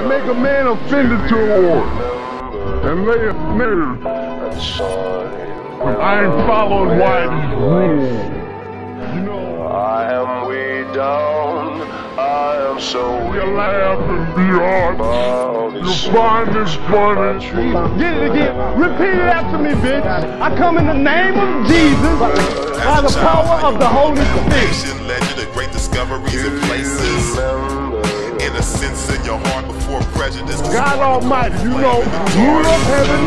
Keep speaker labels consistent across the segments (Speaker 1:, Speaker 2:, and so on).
Speaker 1: that make a man offended to a order and lay a snare. I ain't following Whitey's rules. You know,
Speaker 2: I am way down. I am so
Speaker 1: you
Speaker 2: weak.
Speaker 1: laugh and be hard. You find this funny.
Speaker 3: Get it again. Repeat it after me, bitch. I come in the name of Jesus by the power of the Holy Spirit.
Speaker 4: Nation, legend of great discoveries and places. Innocence in your heart before prejudice.
Speaker 1: God Almighty, you know, rule of heaven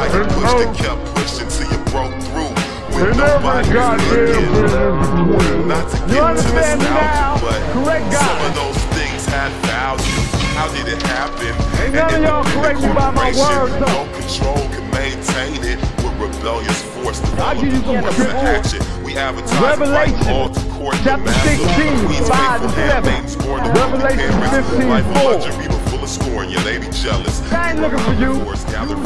Speaker 4: How you pushed and kept pushing till you broke through. When
Speaker 1: and
Speaker 4: nobody
Speaker 1: every
Speaker 4: was
Speaker 1: goddamn
Speaker 4: looking.
Speaker 1: thing.
Speaker 4: Not to get into
Speaker 3: understand me now?
Speaker 4: nostalgia, but
Speaker 3: Correct God.
Speaker 4: some of those things had value. How did it happen?
Speaker 3: Ain't none of y'all correct me by my words,
Speaker 4: No control can maintain it with rebellious force.
Speaker 3: I'll give you some
Speaker 4: Develop the
Speaker 3: scripture.
Speaker 4: action.
Speaker 3: Revelation,
Speaker 4: right all to court
Speaker 3: chapter 16,
Speaker 4: Queen's
Speaker 3: 5
Speaker 4: faithful
Speaker 3: to 7.
Speaker 4: born to
Speaker 3: Revelation
Speaker 4: rule parents.
Speaker 3: 15,
Speaker 4: of
Speaker 3: 4.
Speaker 4: luxury, but full of scorn. Yeah, they be jealous.
Speaker 3: I ain't looking for you. You,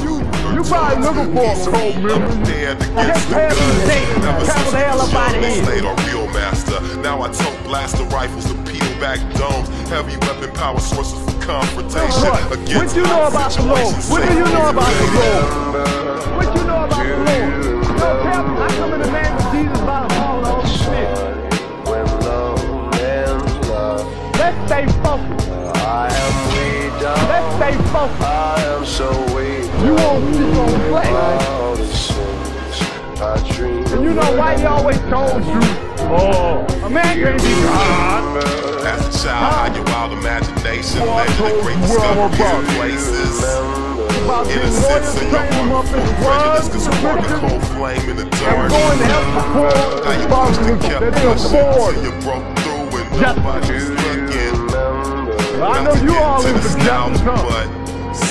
Speaker 4: fruit.
Speaker 3: you probably looking for a cold memory.
Speaker 4: there
Speaker 3: Just
Speaker 4: against the
Speaker 3: pass me
Speaker 4: gun.
Speaker 3: the date. Travel the hell up
Speaker 4: young,
Speaker 3: outta here.
Speaker 4: on real master. Now I tote blaster rifles and peel back domes. Heavy weapon power sources for confrontation.
Speaker 3: What? What you know about the Lord? What do you know about the. Lord? What do you know about the Lord? Stay focused.
Speaker 2: I am so weak.
Speaker 3: You won't gonna play.
Speaker 2: The
Speaker 3: And you know why he always told you, oh, a man can't be God.
Speaker 4: As a child, hide your wild imagination. Legend of
Speaker 1: told
Speaker 4: great
Speaker 1: you where I'm
Speaker 4: discoveries
Speaker 1: about.
Speaker 4: and places.
Speaker 3: About getting
Speaker 4: Innocence
Speaker 3: lawyers to
Speaker 4: your heart
Speaker 3: in the
Speaker 4: prejudice. Cause
Speaker 3: the
Speaker 4: want a cold flame in the dark.
Speaker 3: going to help the poor,
Speaker 4: How
Speaker 3: the
Speaker 4: you pushed and kept pushing till you broke through and nobody's looking.
Speaker 3: I
Speaker 4: Not
Speaker 3: know
Speaker 4: to
Speaker 3: you
Speaker 4: get
Speaker 3: all
Speaker 4: into
Speaker 3: is the
Speaker 4: nostalgia, but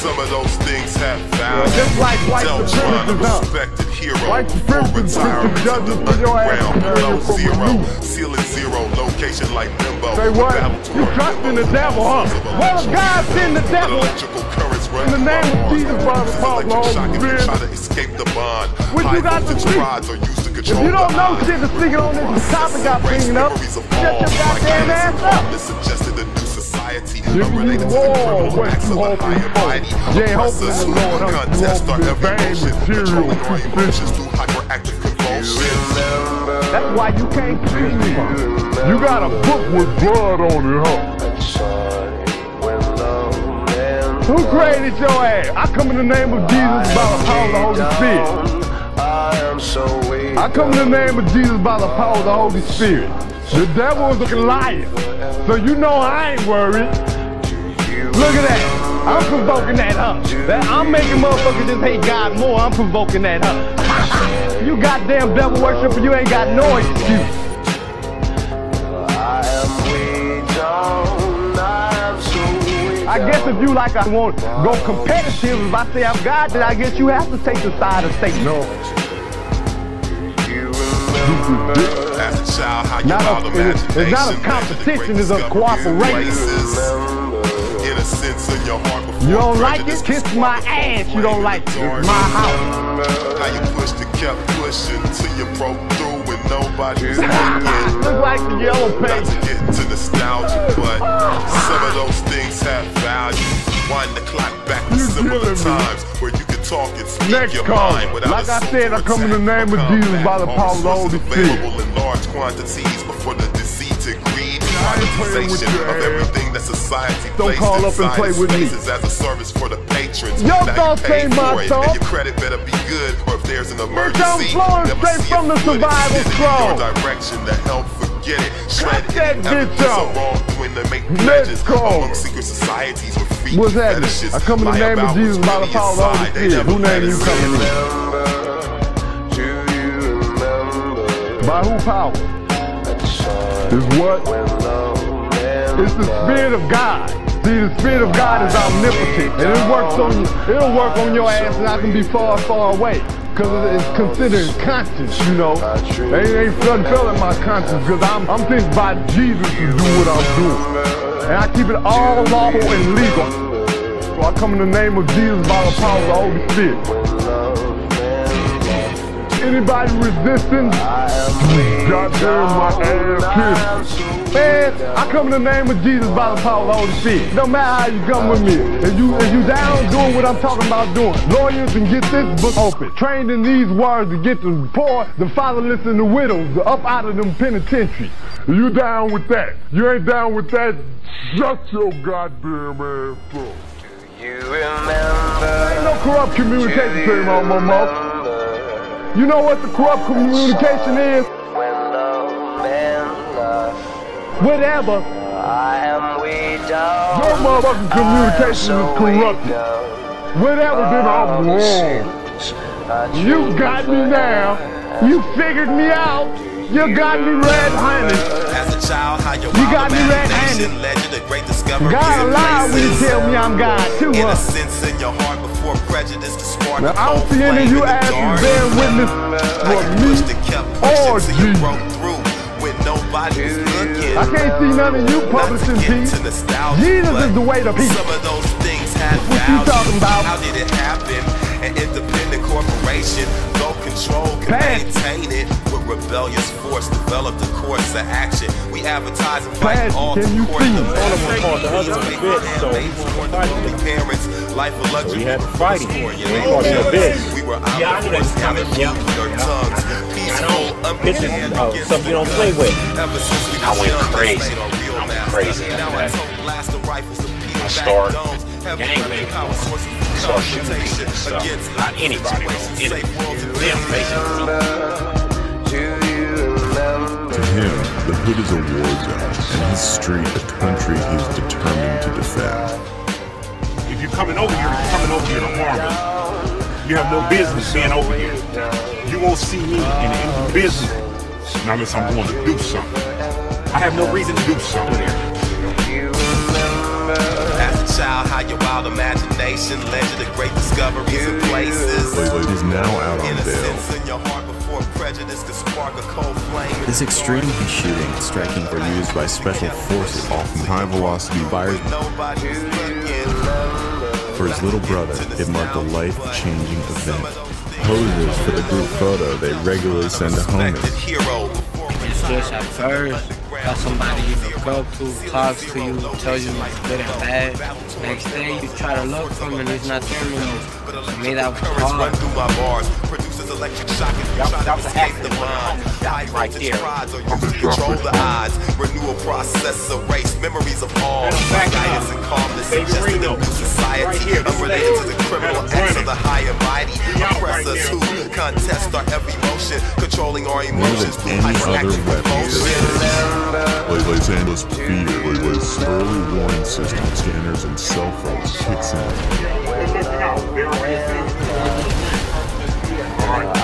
Speaker 4: some of those things have value.
Speaker 3: Just like white
Speaker 4: Deltron, a
Speaker 3: supremacists, huh?
Speaker 4: respected hero.
Speaker 1: White
Speaker 4: for
Speaker 1: supremacists
Speaker 4: retirement to the
Speaker 1: judgment for your ass
Speaker 4: underground. Below zero, ceiling zero, location like limbo.
Speaker 3: Say what? You trust in the devil, huh? Well, if
Speaker 4: electrical
Speaker 3: God send the devil,
Speaker 4: electrical currents run
Speaker 3: in the name of. Jesus, by the
Speaker 4: This is
Speaker 3: power of the
Speaker 4: electric shock if you try to escape the bond.
Speaker 3: What you got to speak?
Speaker 4: are used to
Speaker 3: if you don't know shit to speaking on this topic I bringing up, shut your goddamn ass up.
Speaker 4: This suggested a new
Speaker 1: you
Speaker 4: to
Speaker 1: war, what you
Speaker 4: of the
Speaker 1: hoping
Speaker 4: higher
Speaker 1: for?
Speaker 4: mighty.
Speaker 1: You ain't hoping
Speaker 4: Oppressors
Speaker 1: the Lord, huh? You
Speaker 4: contest our
Speaker 1: hoping vain material,
Speaker 4: controlling our emotions through hyperactive convulsions.
Speaker 3: That's why you can't speak me.
Speaker 1: You got a book with blood on it, huh? Who created your ass? I come in the name of Jesus by the power of the Holy Spirit.
Speaker 2: I am so weak.
Speaker 1: I come in the name of Jesus by the power of the Holy Spirit. The devil is a liar. So you know I ain't worried. Look at that. I'm provoking that up. That I'm making motherfuckers just hate God more. I'm provoking that up. you goddamn devil worshiper, you ain't got no excuse.
Speaker 2: I am way down. I am so weak.
Speaker 3: I guess if you like I want go competitive, if I say I'm God, then I guess you have to take the side of Satan.
Speaker 1: No.
Speaker 4: As a child, how you
Speaker 3: Not a- it's- it's not a competition, it's a cooperation.
Speaker 4: Innocence in your heart before
Speaker 3: You don't like it? Kiss my ass. You don't like
Speaker 4: the
Speaker 3: it. It's my house.
Speaker 4: How you pushed and kept pushing till you broke through when nobody was looking.
Speaker 3: Look like the yellow
Speaker 4: Not
Speaker 3: page.
Speaker 4: to get into nostalgia, but some of those things have value. Wind the clock back to similar
Speaker 1: me.
Speaker 4: times where you could talk and speak
Speaker 1: Next
Speaker 4: your
Speaker 1: call.
Speaker 4: mind without
Speaker 1: Like I said, I come in the name of. Jesus by the power of the Holy Spirit.
Speaker 4: available in large quantities before the greed,
Speaker 1: I ain't playing with
Speaker 4: privatization
Speaker 1: your
Speaker 4: of everything that society
Speaker 1: Don't
Speaker 4: placed
Speaker 1: call up and
Speaker 4: inside
Speaker 1: play with me.
Speaker 4: spaces as a service for the patrons.
Speaker 3: Your
Speaker 4: now
Speaker 3: thoughts
Speaker 4: you pay
Speaker 3: ain't my
Speaker 4: it,
Speaker 3: thoughts.
Speaker 4: your credit better be good, or if there's an
Speaker 3: I'm flowing straight from the survival
Speaker 4: extended in
Speaker 3: scroll.
Speaker 4: your direction to help forget it. Shred
Speaker 3: Cut that bitch
Speaker 4: evidence of
Speaker 3: off.
Speaker 4: wrongdoing to make pledges among secret societies with freaky
Speaker 1: What's happening?
Speaker 4: fetishes.
Speaker 1: I come in the name of Jesus by the power of the Holy Spirit. Who name you coming
Speaker 4: in.
Speaker 1: in?
Speaker 2: Do you remember?
Speaker 1: By who power? Is what? It's the Spirit of God. See, the Spirit of God is omnipotent, and it works on you. it'll work on your ass, and I can be far, far away. Cause it's considered conscious, you know. They ain't nothing felt in my conscience, cause I'm I'm thinking by Jesus to do what I'm doing. And I keep it all lawful and legal. So I come in the name of Jesus by the power of the Holy Spirit. Anybody resisting, goddamn my ass
Speaker 3: Man, I come in the name of Jesus by the power of the Holy Spirit. No matter how you come with me. If you if you down doing what I'm talking about doing, lawyers and get this book open. Trained in these words to get the poor, the fatherless, and the widows up out of them penitentiaries. You down with that? You ain't down with that? Shut your goddamn ass up.
Speaker 1: You remember?
Speaker 3: Ain't no corrupt communication to my mama. You know what the corrupt communication is?
Speaker 1: When love and love,
Speaker 3: Whatever.
Speaker 1: I am way down.
Speaker 3: Your motherfucking communication
Speaker 1: I
Speaker 3: is corrupted. Whatever, then I'm wrong. You got me now. You figured me out. You got me red-handed.
Speaker 4: As a child, how your
Speaker 3: You got me red-handed.
Speaker 4: led you to great discoveries
Speaker 3: God
Speaker 4: and
Speaker 3: lie when you tell me I'm God too, huh?
Speaker 4: Innocence in your heart before prejudice to spark
Speaker 3: Now,
Speaker 4: a
Speaker 3: I don't
Speaker 4: cold
Speaker 3: see any of you
Speaker 4: in the
Speaker 3: asses
Speaker 4: dark.
Speaker 3: bearing witness for
Speaker 4: you
Speaker 3: me
Speaker 4: pushed and kept
Speaker 3: or
Speaker 4: pushing you broke through when nobody looking.
Speaker 3: I can't see none of you
Speaker 4: Not to
Speaker 3: publishing
Speaker 4: get
Speaker 3: peace.
Speaker 4: to nostalgia,
Speaker 3: Jesus
Speaker 4: but
Speaker 3: is the way to peace.
Speaker 4: Some of those things had
Speaker 3: What you talking about?
Speaker 4: How did it happen? An independent corporation, though control can
Speaker 3: Pass.
Speaker 4: maintain it. With rebellious force, developed a course of action. We advertise and fight
Speaker 3: Pass.
Speaker 4: all
Speaker 3: Can
Speaker 4: to
Speaker 3: you
Speaker 4: court
Speaker 3: see?
Speaker 4: the
Speaker 3: One
Speaker 5: of them caught the other one a bitch, so he wanted to fight him.
Speaker 4: parents, life of luxury.
Speaker 5: he had to fight him.
Speaker 4: Score,
Speaker 5: He
Speaker 4: you know,
Speaker 5: called him a bitch.
Speaker 4: We were out
Speaker 6: Yeah,
Speaker 4: of
Speaker 6: knew
Speaker 4: force,
Speaker 6: was coming.
Speaker 4: having
Speaker 6: Yeah.
Speaker 4: our tongues. Peaceful,
Speaker 5: Bitches,
Speaker 4: unprepared
Speaker 5: oh,
Speaker 4: against
Speaker 5: something you don't play with.
Speaker 4: Ever since we
Speaker 6: I went crazy.
Speaker 4: made our real
Speaker 6: I went crazy
Speaker 4: Now I
Speaker 6: that.
Speaker 4: told blaster rifles to peel
Speaker 6: I
Speaker 4: back
Speaker 6: started
Speaker 4: domes. Heavy
Speaker 6: gang
Speaker 4: weapon
Speaker 6: banging.
Speaker 4: power sources for
Speaker 6: Started shooting people and stuff. Not anybody, though.
Speaker 4: situations,
Speaker 6: Enemy.
Speaker 4: safe worlds and
Speaker 6: Them, basically.
Speaker 1: Do you remember?
Speaker 7: To him, the hood is a war zone, and his street a country he is determined to defend.
Speaker 8: If you're coming over here, you're coming over here to harm us. You have no business being over here. You won't see me in any business not unless I'm going to do something. I have no reason to do something here.
Speaker 4: Child, how your wild imagination led you to great discoveries and places.
Speaker 7: Layla is now out on bail.
Speaker 4: Innocence in your heart before prejudice could spark a cold flame.
Speaker 7: This extreme shooting and striking were used by special forces, often high velocity fires.
Speaker 4: Nobody was looking.
Speaker 7: For his little brother, it marked a life changing event. Poses for the group photo they regularly send to homies.
Speaker 4: hero
Speaker 9: just at first, got somebody you look up to, you, tells you what's good and bad. Next day, you try to look for and he's not. For me, that was hard.
Speaker 4: Through my bars. Produces electric shock if you
Speaker 8: That-
Speaker 4: try
Speaker 8: that
Speaker 4: to
Speaker 8: was an
Speaker 4: escape the
Speaker 8: accident.
Speaker 4: mind.
Speaker 8: That
Speaker 4: High
Speaker 8: was right
Speaker 4: voltage
Speaker 8: there.
Speaker 4: prods are to control the odds. Renewal process erase memories of all.
Speaker 8: Back
Speaker 4: Guidance
Speaker 8: uh,
Speaker 4: and calmness
Speaker 8: Baby
Speaker 4: suggested
Speaker 8: Reno.
Speaker 4: in new society.
Speaker 8: Right here, this
Speaker 4: Unrelated to the criminal acts of the
Speaker 8: it.
Speaker 4: high and mighty.
Speaker 8: Yeah, right
Speaker 4: Oppressors who contest our every motion. Controlling our
Speaker 7: More
Speaker 4: emotions
Speaker 7: than
Speaker 4: through
Speaker 7: any other
Speaker 4: hyperactive
Speaker 7: weapons
Speaker 4: emotions.
Speaker 7: that Layla's endless fear, Layla's early warning system, scanners, and cell phones kicks in.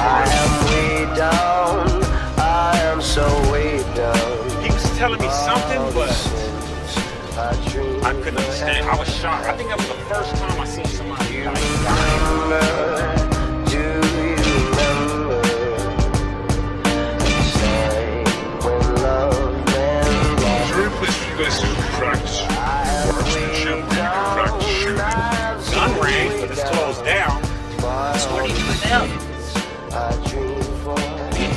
Speaker 1: I am way down. I am so way down.
Speaker 8: He was telling me something, but
Speaker 1: I
Speaker 8: couldn't understand. I was shocked. I think that was the first time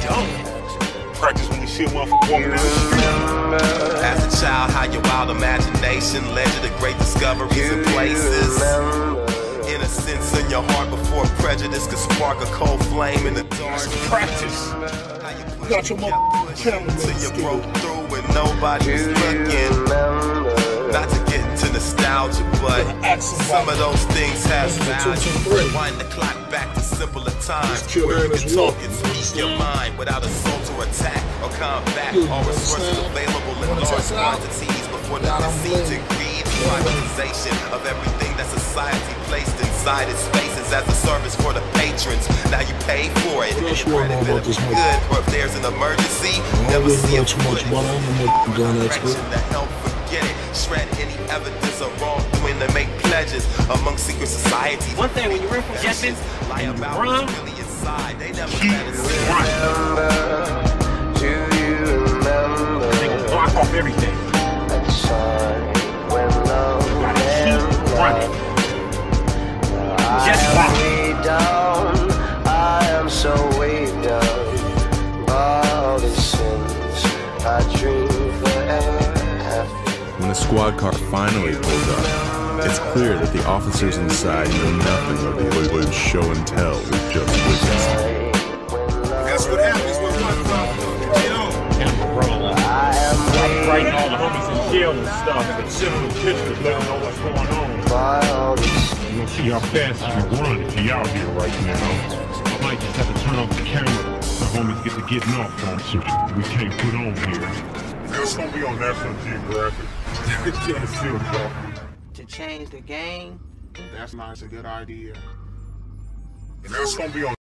Speaker 1: You
Speaker 9: don't.
Speaker 8: Practice when you see a motherfucker walking down the street.
Speaker 4: As a child, how your wild imagination led you to great discoveries and places. Innocence in your heart before prejudice could spark a cold flame in the dark.
Speaker 8: Practice.
Speaker 4: You
Speaker 8: Got your mother-
Speaker 4: kept pushing
Speaker 8: camera
Speaker 4: till you broke through and nobody's looking. Not to get nostalgia, but some of those things have value. Wind the clock back to simpler times where you can talk and speak your mind without assault or attack or combat. All resources available in large quantities before the and greed, privatization of everything that society placed inside its spaces as a service for the patrons. Now you pay for it.
Speaker 10: What else
Speaker 4: Your
Speaker 10: you wanna
Speaker 4: credit
Speaker 10: know about this
Speaker 4: good, or if there's an emergency, never see
Speaker 10: too much it. I'm a gun expert.
Speaker 4: Shred any evidence of wrongdoing to make pledges among secret societies.
Speaker 9: One thing, when you run from Jetman
Speaker 4: lie
Speaker 9: and you
Speaker 4: about
Speaker 9: run,
Speaker 4: really inside. They never
Speaker 8: Keep
Speaker 4: let it see.
Speaker 8: running.
Speaker 1: Do you remember
Speaker 8: They gonna block off everything.
Speaker 1: the time when love
Speaker 8: Gotta keep running.
Speaker 7: Squad car finally pulls up, it's clear that the officers inside know nothing of the Woodland show and tell we've just witnessed.
Speaker 8: That's what happens when one problem get on. I'm writing all the homies in jail and stuff and sending them pictures, letting them know what's going on. You gonna see how fast you can run if you're out here right now. I might just have to turn off the camera. The homies get to getting off on some shit we can't put on here. It's gonna be on National Geographic. Yeah, still talking.
Speaker 9: To change the game,
Speaker 8: That's not a good idea. It's gonna be on